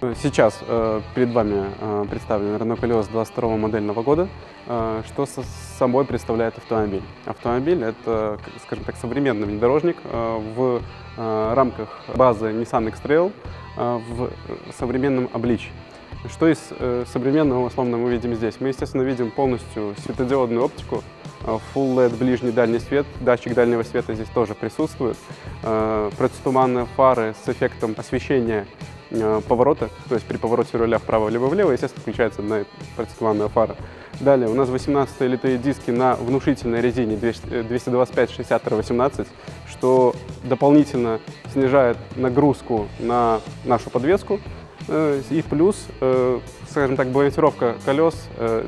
Сейчас э, перед вами э, представлен Renault Koleos 22 модельного года. Э, что со собой представляет автомобиль? Автомобиль — это, скажем так, современный внедорожник э, в э, рамках базы Nissan X-Trail э, в современном обличии. Что из современного, условно, мы видим здесь? Мы, естественно, видим полностью светодиодную оптику, Full LED ближний дальний свет, датчик дальнего света здесь тоже присутствует, противотуманные фары с эффектом освещения поворота, то есть при повороте руля вправо либо влево, естественно, включается одна противотуманная фара. Далее у нас 18 литые диски на внушительной резине 225-60-18, что дополнительно снижает нагрузку на нашу подвеску. Э, и плюс, э, скажем так, балансировка колес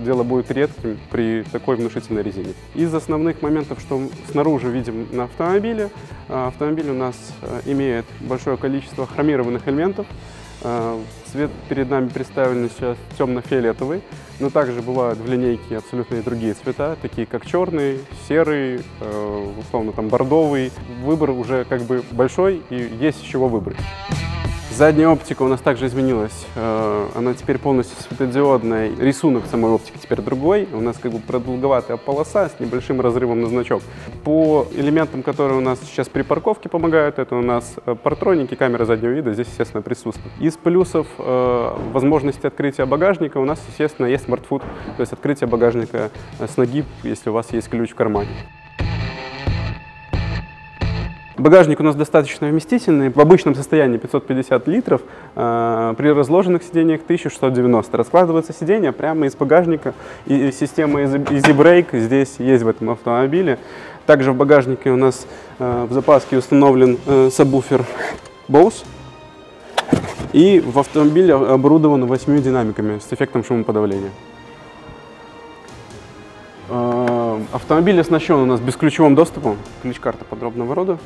дело будет редким при такой внушительной резине. Из основных моментов, что снаружи видим на автомобиле, автомобиль у нас имеет большое количество хромированных элементов, Э, цвет перед нами представлен сейчас темно-фиолетовый, но также бывают в линейке абсолютно и другие цвета, такие как черный, серый, э, условно там бордовый. Выбор уже как бы большой и есть из чего выбрать. Задняя оптика у нас также изменилась. Э, она теперь полностью светодиодная. Рисунок самой оптики теперь другой. У нас как бы продолговатая полоса с небольшим разрывом на значок. По элементам, которые у нас сейчас при парковке помогают, это у нас э, партроники, камера заднего вида здесь, естественно, присутствует. Из плюсов э, возможности открытия багажника у нас, естественно, есть смартфуд, то есть открытие багажника с ноги, если у вас есть ключ в кармане. Багажник у нас достаточно вместительный, в обычном состоянии 550 литров, э, при разложенных сидениях 1690. Раскладывается сиденье прямо из багажника, и система Easy Brake здесь есть в этом автомобиле. Также в багажнике у нас э, в запаске установлен э, сабвуфер Bose, и в автомобиле оборудован 8 динамиками с эффектом шумоподавления. Э, автомобиль оснащен у нас бесключевым доступом, ключ-карта подробного рода.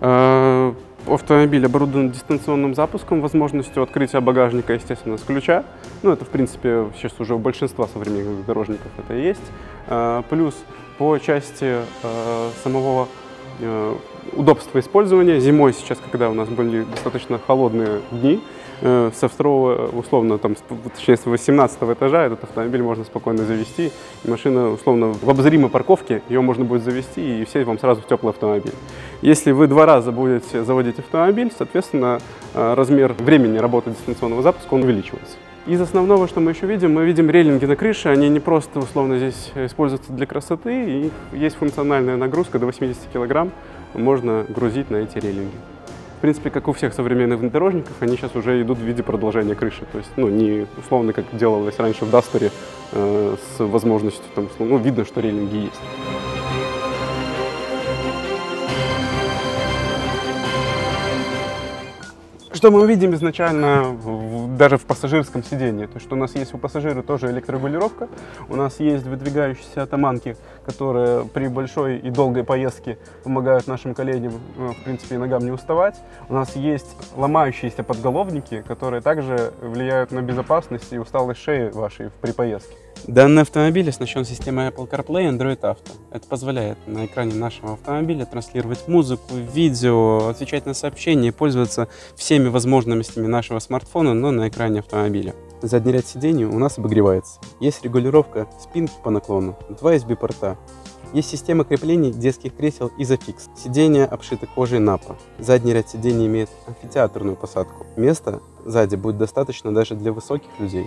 Э, автомобиль оборудован дистанционным запуском, возможностью открытия багажника, естественно, с ключа. Ну, это, в принципе, сейчас уже у большинства современных дорожников это есть. Э, плюс по части э, самого удобства использования. Зимой сейчас, когда у нас были достаточно холодные дни, со второго, условно, там, точнее, с 18 этажа этот автомобиль можно спокойно завести. Машина, условно, в обозримой парковке, ее можно будет завести и сесть вам сразу в теплый автомобиль. Если вы два раза будете заводить автомобиль, соответственно, э, размер времени работы дистанционного запуска, он увеличивается. Из основного, что мы еще видим, мы видим рейлинги на крыше. Они не просто, условно, здесь используются для красоты. И есть функциональная нагрузка до 80 килограмм. Можно грузить на эти рейлинги. В принципе, как у всех современных внедорожников, они сейчас уже идут в виде продолжения крыши. То есть, ну, не условно, как делалось раньше в Дастере, э, с возможностью, там, ну, видно, что рейлинги есть. Что мы увидим изначально даже в пассажирском сидении? То, что у нас есть у пассажира тоже электрорегулировка, у нас есть выдвигающиеся атаманки, которые при большой и долгой поездке помогают нашим коллегам, э, в принципе, и ногам не уставать. У нас есть ломающиеся подголовники, которые также влияют на безопасность и усталость шеи вашей при поездке. Данный автомобиль оснащен системой Apple CarPlay и Android Auto. Это позволяет на экране нашего автомобиля транслировать музыку, видео, отвечать на сообщения и пользоваться всеми возможностями нашего смартфона, но на экране автомобиля. Задний ряд сидений у нас обогревается. Есть регулировка спинки по наклону, два USB-порта. Есть система крепления детских кресел Isofix. Сиденья обшиты кожей напа. Задний ряд сидений имеет амфитеатрную посадку. Места сзади будет достаточно даже для высоких людей.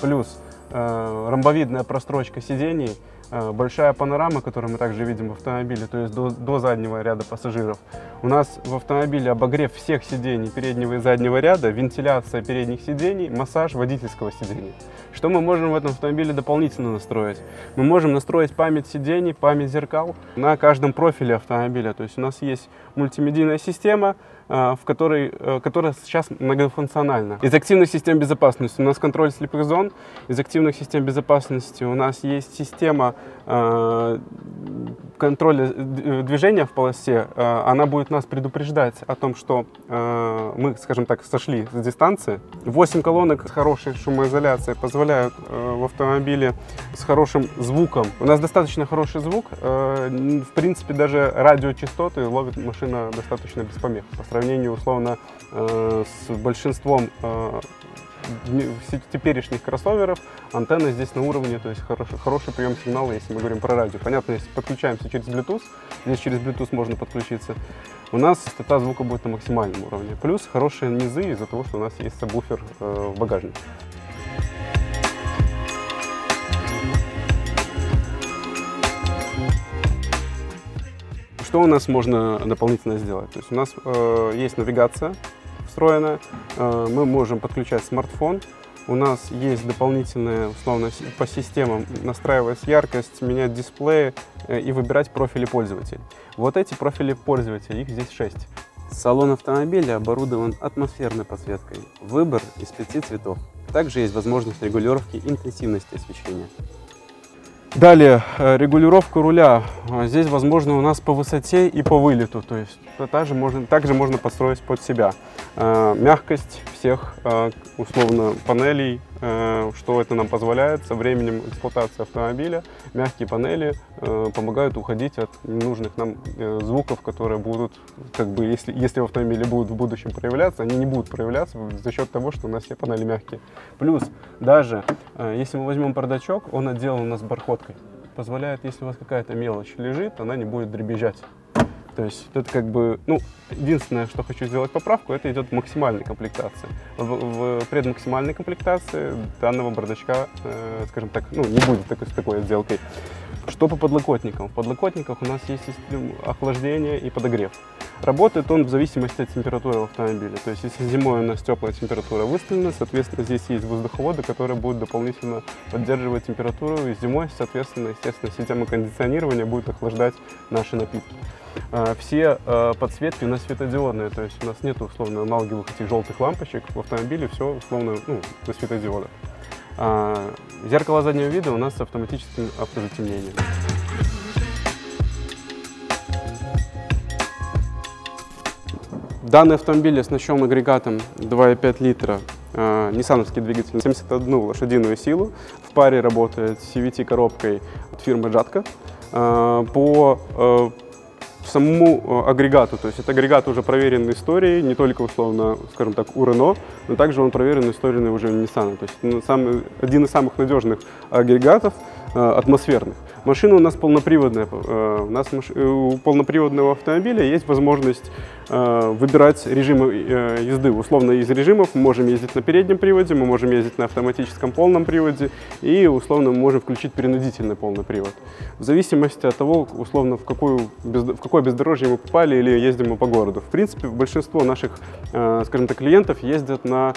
Плюс ромбовидная прострочка сидений, э, большая панорама, которую мы также видим в автомобиле, то есть до, до заднего ряда пассажиров. У нас в автомобиле обогрев всех сидений переднего и заднего ряда, вентиляция передних сидений, массаж водительского сидения. Что мы можем в этом автомобиле дополнительно настроить? Мы можем настроить память сидений, память зеркал на каждом профиле автомобиля. То есть у нас есть мультимедийная система, э, в которой, э, которая сейчас многофункциональна. Из активных систем безопасности у нас контроль слепых зон, из активных систем безопасности у нас есть система э, контроля движения в полосе, она будет нас предупреждать о том, что мы, скажем так, сошли с дистанции. 8 колонок с хорошей шумоизоляцией позволяют в автомобиле с хорошим звуком. У нас достаточно хороший звук, в принципе, даже радиочастоты ловит машина достаточно без помех по сравнении условно э, с большинством э, теперешних кроссоверов антенна здесь на уровне, то есть хороший, хороший прием сигнала, если мы говорим про радио. Понятно, если подключаемся через Bluetooth, здесь через Bluetooth можно подключиться, у нас частота звука будет на максимальном уровне. Плюс хорошие низы из-за того, что у нас есть сабвуфер э, в багажнике. Что у нас можно дополнительно сделать? То есть у нас э, есть навигация встроенная, э, мы можем подключать смартфон, у нас есть дополнительные, условно, по системам настраивать яркость, менять дисплеи э, и выбирать профили пользователей. Вот эти профили пользователей, их здесь 6. Салон автомобиля оборудован атмосферной подсветкой. Выбор из пяти цветов. Также есть возможность регулировки интенсивности освещения. Далее, э, регулировка руля. А, здесь, возможно, у нас по высоте и по вылету, то есть также можно, также можно построить под себя. Э, мягкость всех, э, условно, панелей, что это нам позволяет со временем эксплуатации автомобиля. Мягкие панели помогают уходить от ненужных нам звуков, которые будут, как бы, если, если в автомобиле будут в будущем проявляться, они не будут проявляться за счет того, что у нас все панели мягкие. Плюс, даже если мы возьмем бардачок, он отделан у нас бархот обработкой. Позволяет, если у вас какая-то мелочь лежит, она не будет дребезжать. То есть это как бы, ну, единственное, что хочу сделать поправку, это идет максимальная комплектация. В, в предмаксимальной комплектации данного бардачка, э, скажем так, ну, не будет такой, с такой отделкой. Что по подлокотникам? В подлокотниках у нас есть система охлаждения и подогрев. Работает он в зависимости от температуры автомобиля. То есть если зимой у нас теплая температура выставлена, соответственно, здесь есть воздуховоды, которые будут дополнительно поддерживать температуру. И зимой, соответственно, естественно, система кондиционирования будет охлаждать наши напитки. А, все а, подсветки у нас светодиодные, то есть у нас нет условно аналоговых этих желтых лампочек. В автомобиле все условно ну, на светодиодах. А, зеркало заднего вида у нас с автоматическим автозатемнением. Данный автомобиль оснащен агрегатом 2,5 литра э, ниссановский двигатель 71 лошадиную силу. В паре работает CVT-коробкой от фирмы Жатка. Э, по э, самому агрегату, то есть это агрегат уже проверенный историей, не только условно, скажем так, у Renault, но также он проверен историей уже Nissan. То есть ну, самый, один из самых надежных агрегатов атмосферных. Машина у нас полноприводная. У нас у полноприводного автомобиля есть возможность выбирать режимы езды. Условно из режимов мы можем ездить на переднем приводе, мы можем ездить на автоматическом полном приводе и условно мы можем включить принудительный полный привод. В зависимости от того, условно, в, какую, в какое бездорожье мы попали или ездим мы по городу. В принципе, большинство наших, скажем так, клиентов ездят на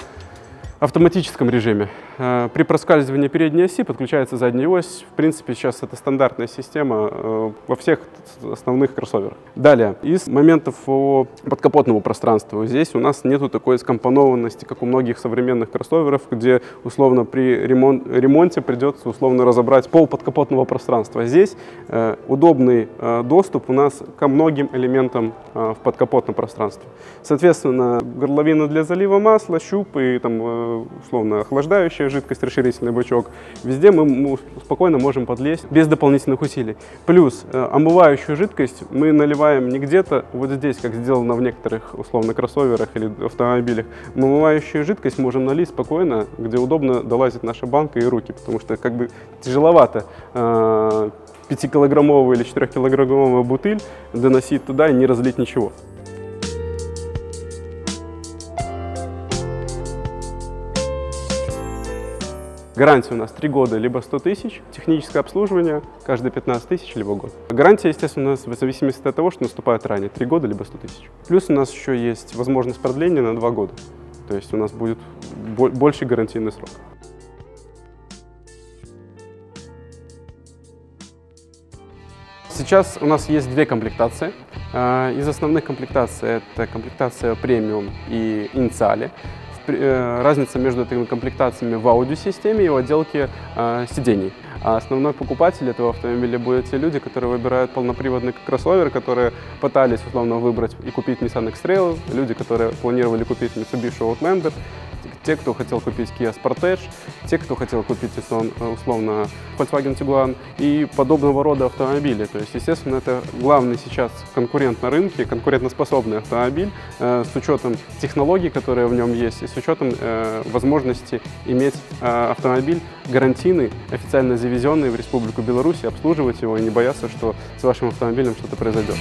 автоматическом режиме. Э, при проскальзывании передней оси подключается задняя ось. В принципе, сейчас это стандартная система э, во всех основных кроссоверах. Далее, из моментов по подкапотному пространству. Здесь у нас нету такой скомпонованности, как у многих современных кроссоверов, где условно при ремон ремонте придется условно разобрать пол подкапотного пространства. Здесь э, удобный доступ у нас ко многим элементам в подкапотном пространстве. Соответственно, горловина для залива масла, щуп и там условно охлаждающая жидкость, расширительный бачок. Везде мы спокойно можем подлезть без дополнительных усилий. Плюс э, омывающую жидкость мы наливаем не где-то вот здесь, как сделано в некоторых условно кроссоверах или автомобилях. Мы омывающую жидкость можем налить спокойно, где удобно долазить наша банка и руки, потому что как бы тяжеловато 5-килограммовую э, или 4-килограммовую бутыль доносить туда и не разлить ничего. Гарантия у нас 3 года, либо 100 тысяч. Техническое обслуживание каждые 15 тысяч, либо год. Гарантия, естественно, у нас в зависимости от того, что наступает ранее. 3 года, либо 100 тысяч. Плюс у нас еще есть возможность продления на 2 года. То есть у нас будет больше гарантийный срок. Сейчас у нас есть две комплектации. А, из основных комплектаций это комплектация премиум и инициали. Э, разница между этими комплектациями в аудиосистеме и в отделке э, сидений. А основной покупатель этого автомобиля будут те люди, которые выбирают полноприводный кроссовер, которые пытались условно выбрать и купить Nissan X-Trail, люди, которые планировали купить Mitsubishi Outlander, те, кто хотел купить Kia Sportage, те, кто хотел купить условно Volkswagen Tiguan и подобного рода автомобили. То есть, естественно, это главный сейчас конкурент на рынке, конкурентоспособный автомобиль э, с учетом технологий, которые в нем есть, и с учетом э, возможности иметь э, автомобиль гарантийный, официально завезенный в Республику Беларусь, обслуживать его и не бояться, что с вашим автомобилем что-то произойдет.